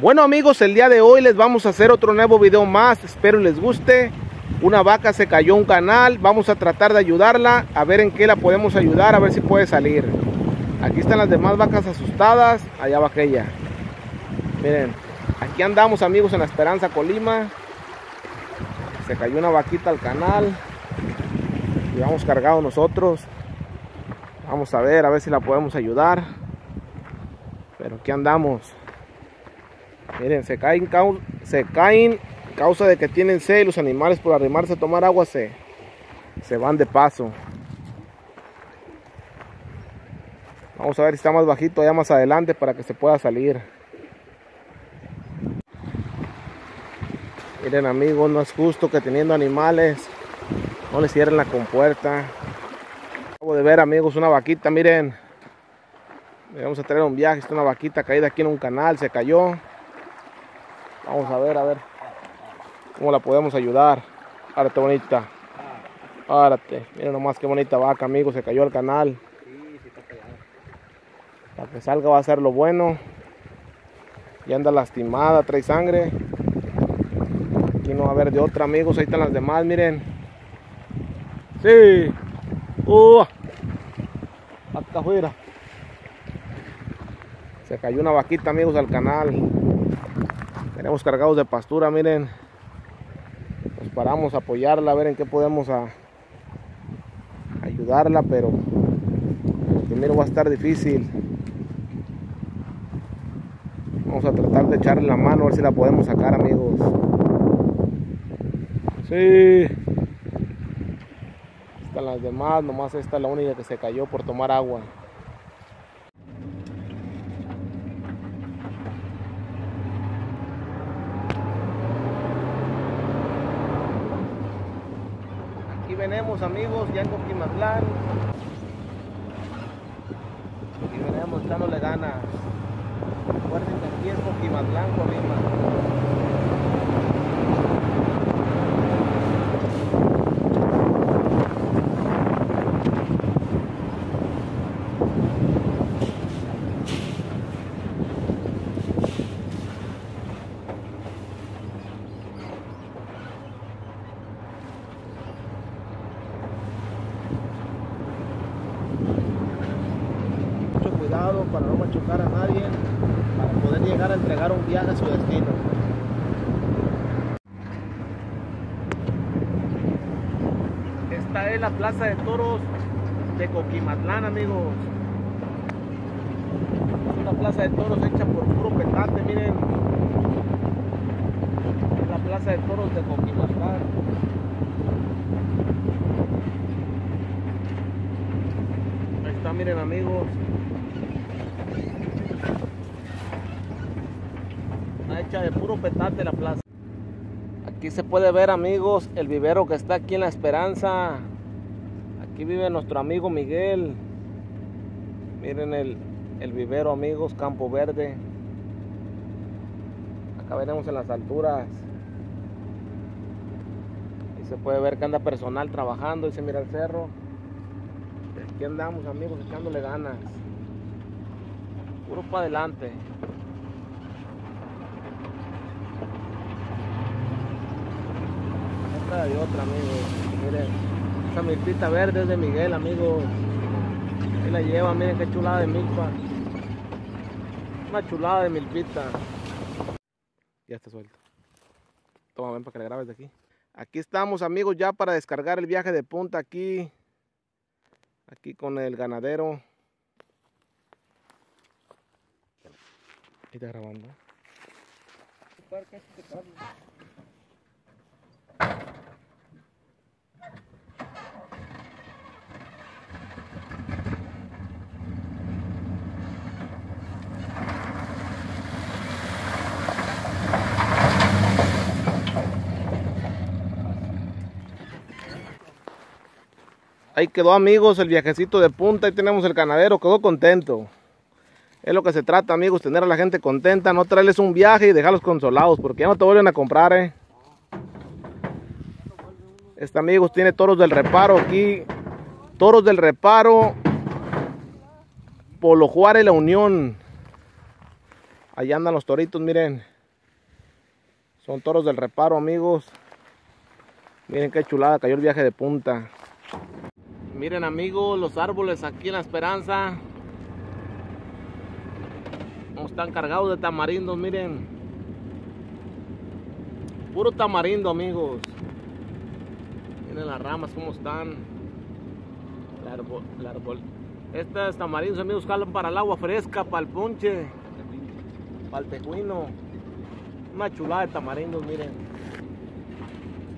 Bueno amigos, el día de hoy les vamos a hacer otro nuevo video más, espero les guste. Una vaca se cayó un canal, vamos a tratar de ayudarla, a ver en qué la podemos ayudar, a ver si puede salir. Aquí están las demás vacas asustadas, allá va aquella. Miren, aquí andamos amigos en la Esperanza Colima. Se cayó una vaquita al canal. Y vamos cargados nosotros. Vamos a ver, a ver si la podemos ayudar. Pero aquí andamos. Miren, se caen, se caen causa de que tienen sed y los animales por arrimarse a tomar agua se, se van de paso. Vamos a ver si está más bajito allá más adelante para que se pueda salir. Miren amigos, no es justo que teniendo animales no les cierren la compuerta. Acabo de ver amigos una vaquita, miren. Vamos a traer un viaje, está una vaquita caída aquí en un canal, se cayó. Vamos a ver, a ver cómo la podemos ayudar. Árate bonita. Árate. Miren nomás qué bonita vaca, amigos, se cayó al canal. Para que salga va a ser lo bueno. Ya anda lastimada, trae sangre. Aquí no va a haber de otra, amigos. Ahí están las demás, miren. Sí. Uh. Acá afuera. Se cayó una vaquita, amigos, al canal. Tenemos cargados de pastura, miren. Nos paramos a apoyarla, a ver en qué podemos a, ayudarla, pero primero va a estar difícil. Vamos a tratar de echarle la mano, a ver si la podemos sacar, amigos. Sí. Están las demás, nomás esta es la única que se cayó por tomar agua. Venimos amigos, ya en Coquimatlán. Aquí venimos echándole ganas. Recuerden que aquí es Coquimatlán, Colima. Para no machucar a nadie, para poder llegar a entregar un viaje a su destino. Esta es la plaza de toros de Coquimatlán, amigos. Es una plaza de toros hecha por puro petate, miren. Es la plaza de toros de Coquimatlán. Ahí está, miren amigos. De puro petate la plaza. Aquí se puede ver amigos el vivero que está aquí en La Esperanza. Aquí vive nuestro amigo Miguel. Miren el, el vivero amigos, Campo Verde. Acá venimos en las alturas. Y se puede ver que anda personal trabajando y se mira el cerro. Aquí andamos amigos echándole ganas. Puro para adelante. De otra amigos. Miren. Esa milpita verde es de Miguel amigos. Ahí la lleva, miren qué chulada de milpa. Una chulada de milpita. Ya está suelto. Toma, ven para que le grabes de aquí. Aquí estamos amigos ya para descargar el viaje de punta aquí aquí con el ganadero. Ahí está grabando. Ahí quedó amigos el viajecito de punta, ahí tenemos el ganadero, quedó contento. Es lo que se trata amigos, tener a la gente contenta, no traerles un viaje y dejarlos consolados, porque ya no te vuelven a comprar. Eh. Este amigos tiene toros del reparo aquí, toros del reparo, Polo Juárez La Unión. Allá andan los toritos, miren. Son toros del reparo, amigos. Miren qué chulada, cayó el viaje de punta. Miren, amigos, los árboles aquí en La Esperanza. están cargados de tamarindos, miren. Puro tamarindo, amigos. Miren las ramas cómo están. El árbol, el árbol. Estas tamarindos, amigos, calan para el agua fresca, para el ponche, para el tejuino. Una chulada de tamarindos, miren.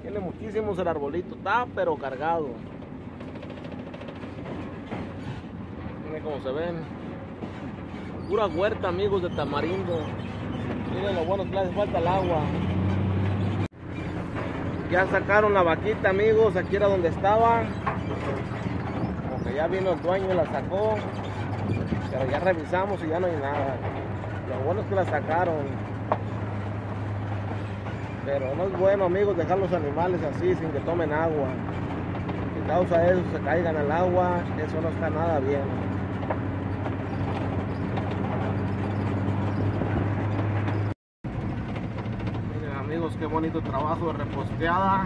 Tiene muchísimos el arbolito, está pero cargado. Cómo se ven. Pura huerta, amigos, de tamarindo. Miren lo bueno que les falta el agua. Ya sacaron la vaquita, amigos. Aquí era donde estaba. Como que ya vino el dueño y la sacó. Pero ya revisamos y ya no hay nada. Lo bueno es que la sacaron. Pero no es bueno, amigos, dejar los animales así sin que tomen agua. Si causa eso, se caigan al agua, eso no está nada bien. Qué bonito trabajo de reposteada.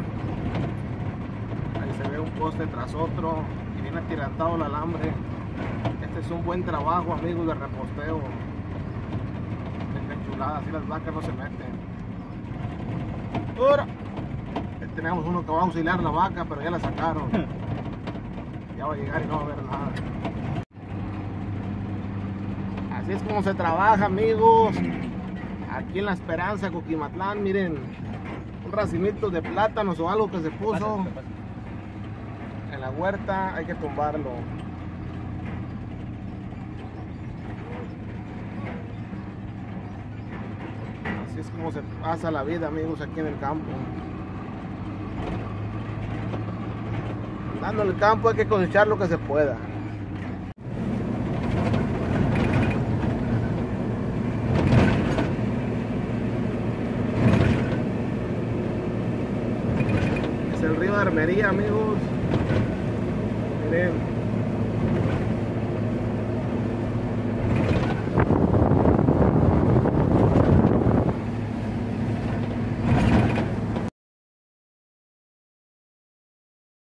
Ahí se ve un poste tras otro y viene atirantado el alambre. Este es un buen trabajo, amigos, de reposteo. Qué chulada, así las vacas no se meten. Ahora, tenemos uno que va a auxiliar la vaca, pero ya la sacaron. ya va a llegar y no va a haber nada. Así es como se trabaja, amigos. Aquí en La Esperanza, Coquimatlán, miren, un racimito de plátanos o algo que se puso en la huerta, hay que tumbarlo. es como se pasa la vida, amigos, aquí en el campo. Dando en el campo hay que cosechar lo que se pueda. Es el río de Armería, amigos.